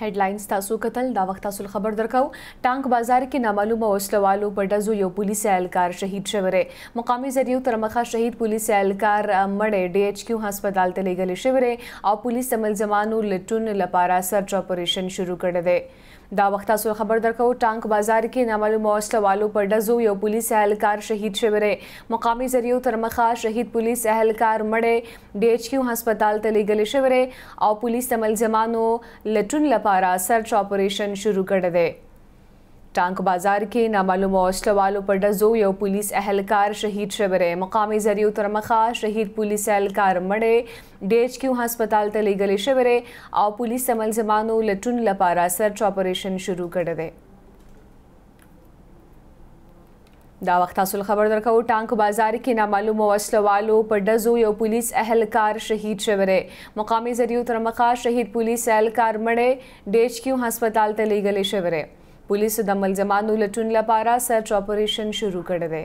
هډلاینز تاسو قتل دا وخت تاسو خبر درکاو ټانک بازار کې نامعلومه وسلوالو په ډزو یو پولیس اهلکار شهید شوی دی مقامی ذریعو تر مخه شهید پولیس اهلکار مړی ډي ایچ کیو هسپتال ته لیږل شوی او پولیس د ملزمانو لټون لپاره سرچ اپریشن شروع کړی دی دا وخت تاسو خبر درکو ټانک بازار کې نامعلوم وسله والو پر ډزو یو پولیس اهلکار شهید شوی دی مقامی ذریعو تر مخه شهید پولیس اهلکار مړی ډي ایچ کیو هسپتال ته لیږل شوی دی او پولیس د ملزمانو لټون لپاره سرچ اپریشن شروع کړی دی ټانک بازار کې نامعلوم وسله والو پر ډزو یو پولیس اهلکار شهید شوی دی مقامی ذریعو تر مخه شهید پولیس اهلکار مړی ډي ايچ کيو هسپتال ته لېږل شوی دی او پولیس د ملزمانو لټون لپاره سرچ اپرېشن شروع کړی دی. دا وخت تاسو خبر درکو ټانک بازار کې نامعلومو وسلوالو په ډزو یو پولیس اهلکار شهید شوی دی مقامي ذریعو تر مخه شهید پولیس اهلکار مړی ډي ایچ کیو هسپتال ته لیږلی شوی دی پولیسو د ملزمانو لټون لپاره سرچ اپریشن شروع کړی دی